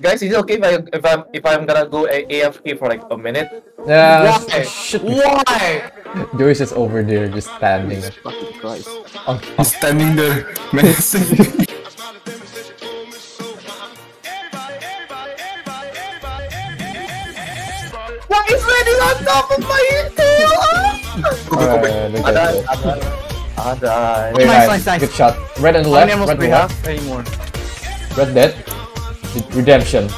Guys, is it okay if I if I'm if I'm gonna go a AFK for like a minute? Yeah. Why? Shit. Why? Joyce is over there just standing. Fucking Christ. Oh, He's standing there menacing. Why is landing on top of my tail? alright, look I at died. it. I died. I died. Very Nice, nice, nice, nice. Good shot. Red on the left, many red do on we the have left. Red dead. Redemption.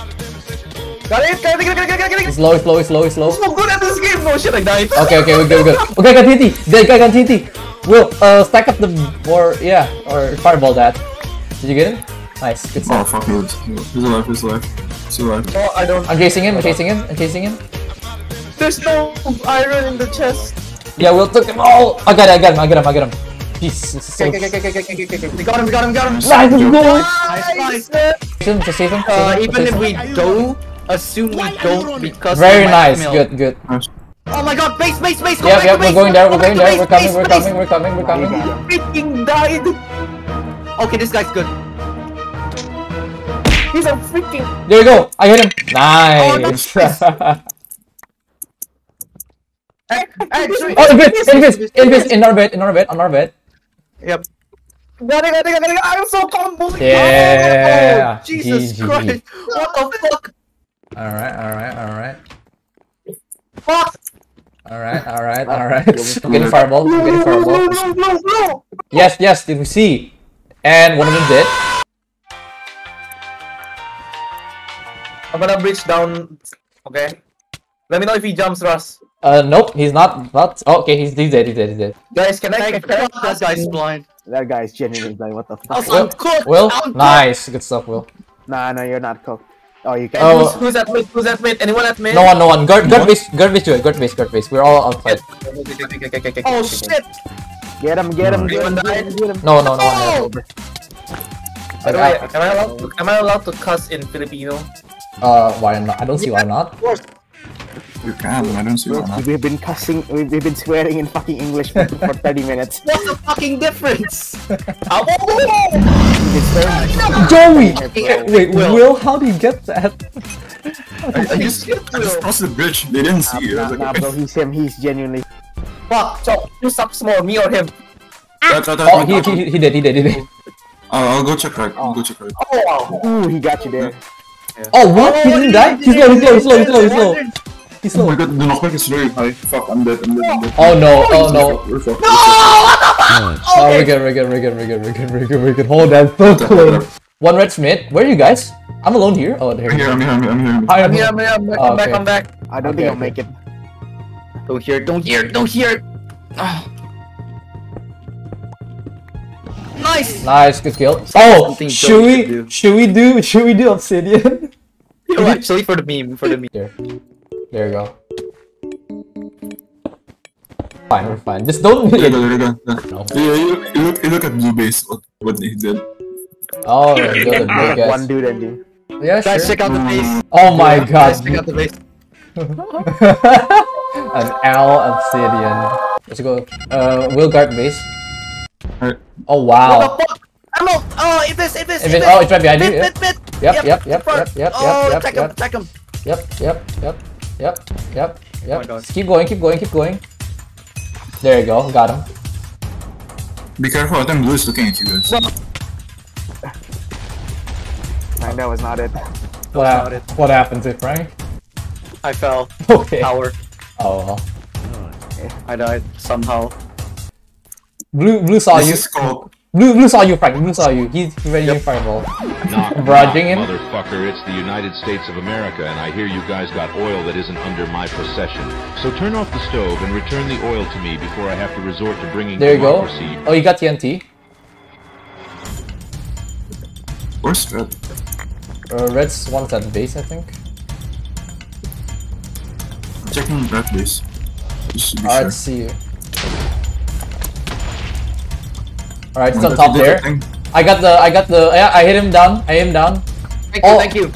Got it, got it, got it, got it, got it. It's low, it's low, it's low, it's low. So good at this game. No shit, I died. Okay, okay, we're good, we're good. Okay, got TNT. Dead guy got TNT. Will, uh, stack up the, or, yeah, or fireball that. Did you get him? Nice, good stuff. oh fuck me. He's alive, he's alive. He's alive. No, I don't. I'm chasing him, I'm chasing him, I'm chasing him. There's no iron in the chest. Yeah, we'll took him all. I got it, I got him, I got him, I got him. Jesus, this. Okay, okay, okay, okay, okay, okay, okay. We got him, we got him, we got him. Nice, let's! Nice, nice. Save him, just save him. Uh, even if we don't, assume we don't because Very nice, good, good. Oh my god, base, base, base, go Yep, back yep, to we're going there, we're going there, we're coming, we're coming, we're coming, we're coming. Freaking died. Okay, this guy's good. He's a freaking. There you go, I hit him. Nice. Actually, oh, invis, invis, invis, in our bed, in our bed, on our bed. Yep. Got it, got it, got it. I'm so combo. Yeah. Oh, Jesus GG. Christ. What the fuck? Alright, alright, alright. Fuck. Alright, alright, uh, alright. I'm getting fireball, I'm getting fireball. No, no, no. Yes, yes, did we see? And one of them did. I'm gonna bridge down. Okay. Let me know if he jumps, Russ. Uh, nope, he's not, not, oh, okay, he's, he's dead, he's dead, he's dead. Guys, can I? Thank Can that guy's blind. That guy's genuinely blind. What the fuck? Also, Will, I'm cooked. Will, I'm cooked. nice, good stuff, Will. Nah, no, you're not cooked. Oh, you can. Oh. Who's, who's at mid? Who's at mid? Anyone at mid? No one, no one, guard, guard base, guard base to it, guard base, guard base. We're all outside. Oh shit! Get him, get him, get him, get him, get him. No, no, no one. Oh! no. By the way, am I allowed? To, am I allowed to cuss in Filipino? Uh, why not? I don't see why not. You can, I don't see why. We've been cussing, we've we've been swearing in fucking English for, for 30 minutes. What's the fucking difference? It's very Joey! Wait, Will. Will, how do you get that? I just, I just crossed the bridge. They didn't see you. I Nah, was nah, bro, he's him. He's genuinely. Fuck! So who sucks more, me or him? Oh, he, he, he did, he did, he did. I'll, I'll go check right. I'll go check right. Oh wow! Ooh, he got you there. Oh, what? Oh, he didn't die? He's low, he's low, he's low, he's low, he's low. He's Oh low. my god, the knockback is very high. Fuck, I'm dead, I'm dead, I'm dead. Oh no, oh no. We're fucked. Oh, we're good, we're good, we're good, we're good, we're good, we're good, we're good. Hold that so close. One red Smith. Where are you guys? I'm alone here. Oh, there I'm you here, go. I'm here, I'm here, I'm here. Hi, I'm here, I'm here, I'm back, Oh, I'm back, okay. I'm back. I don't Okay, think I'll okay. make it. Don't hear, don't hear, don't hear. Oh. Nice. Nice, good kill. Oh, should we, should we do, should we do obsidian? Yo, actually, for the meme, for the meme. There. There you go. Fine, we're fine. Just don't There you go, there you go. No. Yeah, you, you look, you look at Blue Base, what, what they did. Oh, good, big One guess. dude ending. Yeah, Guys, sure. check out the base. Oh my Guys, god. check out the base. An L obsidian. Let's go. Uh, will guard base. Alright. Oh What wow. the fuck? I'm out. Oh, it is, it is, If it it, is. oh, it's right behind you. Mid, Yeah. mid, mid. Yep, yep, yep, front. yep, yep, Oh, yep, attack yep. him, attack him. Yep, yep, yep, yep, yep, my yep. God. Just keep going, keep going, keep going. There you go, got him. Be careful, I think Blue is looking at you guys. Nah, that was not it. What, Got hap- what happened to Frank? I fell. Okay. Power. Oh well. I died somehow. Blue, blue saw This you. Is called... Blue, blue saw you, Frank. Blue saw you. He's ready to fireball. Knock, Barraging knock, motherfucker. It's the United States of America, and I hear you guys got oil that isn't under my possession. So turn off the stove and return the oil to me before I have to resort to bringing There you go. Oh, you got TNT. Where's Red? Uh, red's one's at base, I think. Checking Red Base. Just to be Alright, sure. see you. Alright, it's Oh, on top there. I got the, I got the, yeah, I hit him down. I hit him down. Thank Oh. you, thank you.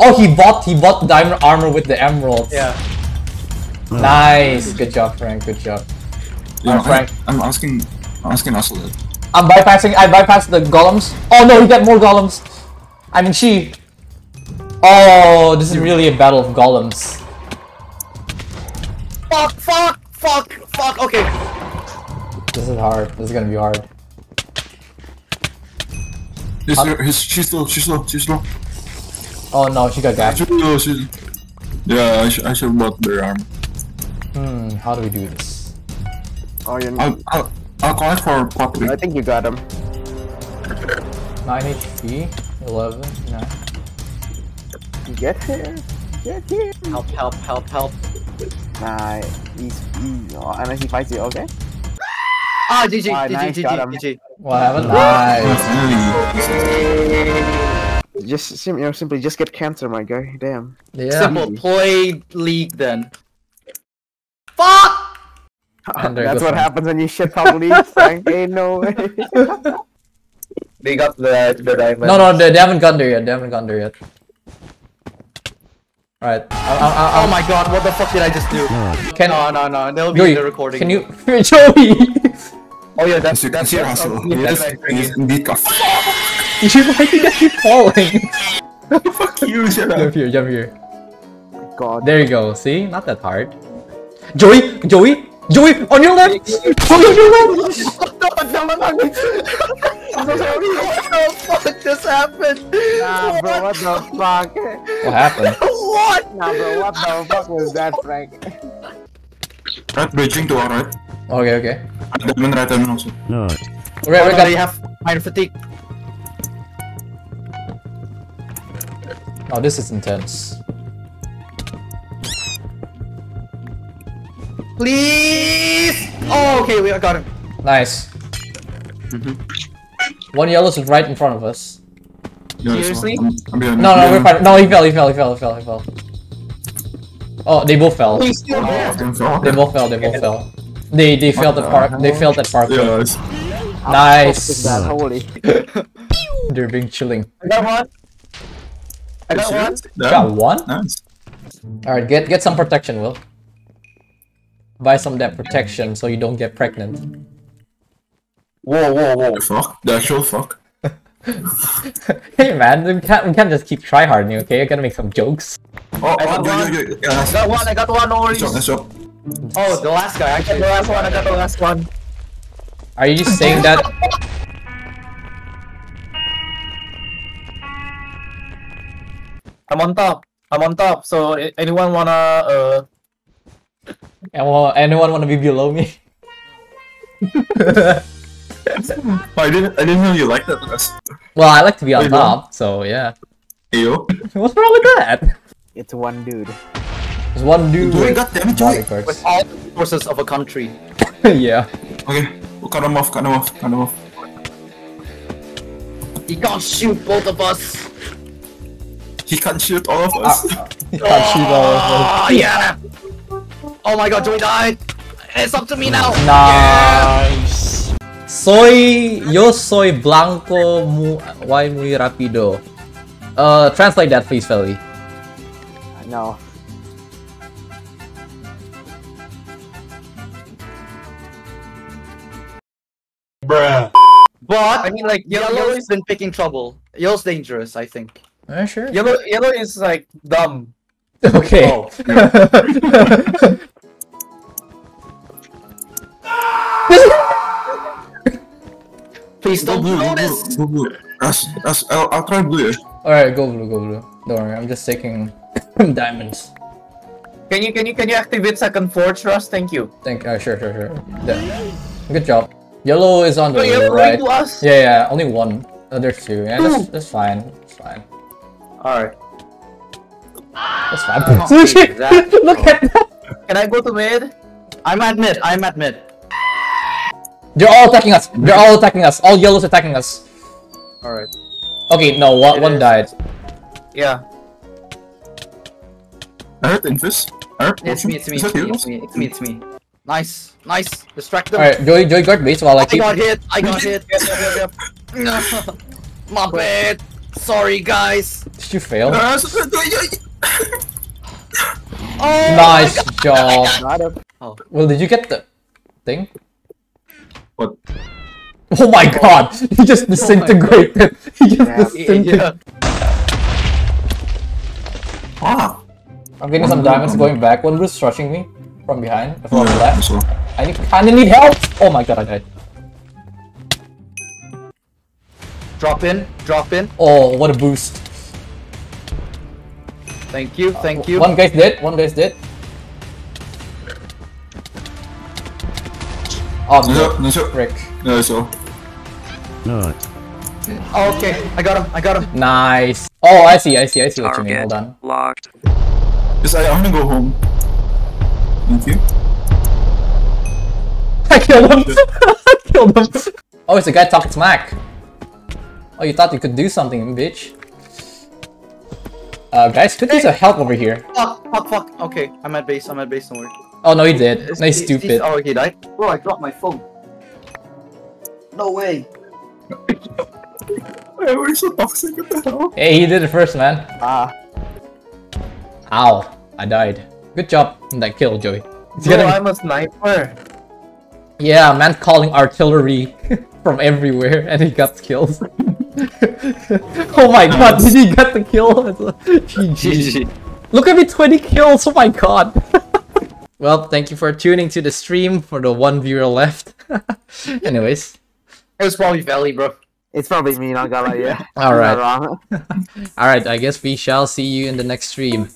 Oh, he bought, he bought diamond armor with the emeralds. Yeah. Oh. Nice. Good job, Frank. Good job. Yeah, Alright, Frank. I, I'm asking, I'm asking also that. I'm bypassing, I bypassed the golems. Oh no, he got more golems. I mean, she. Oh, this is really a battle of golems. Fuck, fuck, fuck, fuck. Okay. This is hard. This is gonna be hard. He's, he's, she's low, she's low, she's low. Oh no, she got gapped. She's low, she's... Yeah, I, sh I should bought their arm. Hmm, how do we do this? Oh, you're I'll, I'll, I'll call it for pottery. I think you got him. 9 HP, 11, 9. Get here. Get here. Help, help, help, help. Nah, he's, he's oh, unless he fights you, okay? Ah, GG, Ah, GG, nice, GG, got. GG. What happened? Nice. Finally. Just sim you know, simply just get cancer, my guy. Damn. Yeah. Simple. Play League then. Fuck! And That's what one. happens when you shit talk league, Frank. Ain't no way. They got the the diamond. No, no, they, they haven't gone there yet. They haven't gone there yet. Alright. Oh my god, what the fuck did I just do? Can, No, no, no, they'll be Joey, in the recording. can you... Joey! Oh yeah, that's As you can that's see, that's Russell. that's- Yes, that's he is indeed a you why did I keep falling? Fuck you, shut jump up. here, jump here. God. There you go. See? Not that hard. Joey! Joey! Joey! On your left! Joey, on your left! What the fuck just happened? Nah, bro, what the fuck? What happened? What? Nah, bro, what the fuck was that, Frank? Right, bridging to our right. Okay, okay. Diamond right, diamond also. Right, Oh, we no, they got... have miner fatigue. Oh, this is intense. Please! Oh, okay, we got him. Nice. Mm-hmm. One yellow's is right in front of us. Seriously? I'm, I'm No, no, we're fine. No, he fell, he fell, he fell, he fell, he fell. Oh, they both fell. He's still Oh, there. They both fell, they both fell. They they failed at park. They failed at park. Yeah, it's... Nice. that holy? They're being chilling. I got one. I got one. Got one. Nice. All right, get get some protection, Will. Buy some of that protection so you don't get pregnant. Whoa, whoa, whoa. The fuck? The actual fuck? hey man, we can't we can't just keep tryharding, okay? I gotta make some jokes. Oh, I oh, got yeah, one. I got one. I got one. No worries. Nice job, nice job. Oh, the last guy I got the last one. I got the last one. Are you just saying that? I'm on top. I'm on top. So anyone wanna uh And well, anyone wanna be below me? Oh, I didn't, I didn't know you liked that dress. well, I like to be on Wait, no. top, so yeah. Ayo. What's wrong with that? It's one dude. There's one dude Joey, with goddammit, Joey. bodyguards. With all the forces of a country. yeah. Okay, we'll cut him off, cut him off, cut him off. He can't shoot both of us. He can't shoot all of ah, us. Ah, he can't shoot all of us. Oh yeah. Oh my god, Joey died. It's up to me now. Nice. Soy, yo soy blanco mu, muy muy rápido. Uh, translate that please, Feli. No. But I mean like yellow, Yellow's yellow is been picking trouble. Yellow's dangerous, I think. Uh, sure. yellow yellow is like dumb. Okay. Oh. Please Go don't blue, go blue, go blue. Russ, Russ, I'll, I'll try blue. Alright, go blue, go blue. Don't worry, I'm just taking diamonds. Can you can you can you activate second forge, Russ? Thank you. Thank. Uh, sure, sure, sure. Yeah. Good job. Yellow is on the Oh, yellow right. to us. Yeah, yeah. Only one. Uh, there's two. Yeah, that's, that's fine. That's fine. Alright. That's fine. Sushi, exactly. look at that. Can I go to mid? I'm at mid. I'm at mid. They're all attacking us. They're all attacking us. All yellows attacking us. Alright. Okay, no, one, It one is. died. Yeah. I heard invis. I heard It's me. It's me. It's me. It's me. It's me. It's me. Nice. Nice. Distract them. Alright, Joey, Joey guard base while I I keep. got hit. I got hit. No. My bad. Sorry, guys. Did you fail? Oh. Nice job. Got him. Well, did you get the thing? What? Oh my god! He just disintegrated. He just Yeah. disintegrated. Yeah. Ah, I'm getting some diamonds going back. One Bruce rushing me from behind, from the left. So. I need, kinda need help! Oh my god, I died. Drop in, drop in. Oh, what a boost. Thank you, thank uh, you. One guy's dead, one guy's dead. Oh, Nice no. up, nice up. Frick. Yeah, so. Oh, okay, I got him, I got him. Nice. Oh, I see, I see, I see what you mean. Hold on. Locked. Yes, I, I'm gonna go home. Thank you. I killed him! I killed him! Oh, it's a guy talking smack. Oh, you thought you could do something, bitch. Uh, guys, could use a help over here. Fuck, fuck, fuck. Okay, I'm at base, I'm at base, don't worry. Oh, no, he did. Nice, He's- he's- stupid. Oh, he died? Bro, I dropped my phone. No way. Why are you so toxic? What the hell? Hey, he did it first, man. Ah, Ow. I died. Good job on that kill, Joey. He's Bro, getting- I'm a sniper. Yeah, man calling artillery from everywhere and he got kills. oh my god, did he get the kill? GG. Look at me, 20 kills, oh my god. well, thank you for tuning to the stream for the one viewer left. Anyways, It was probably Valley, bro. it's probably me, not gonna lie, yeah. Alright. Alright, I guess we shall see you in the next stream.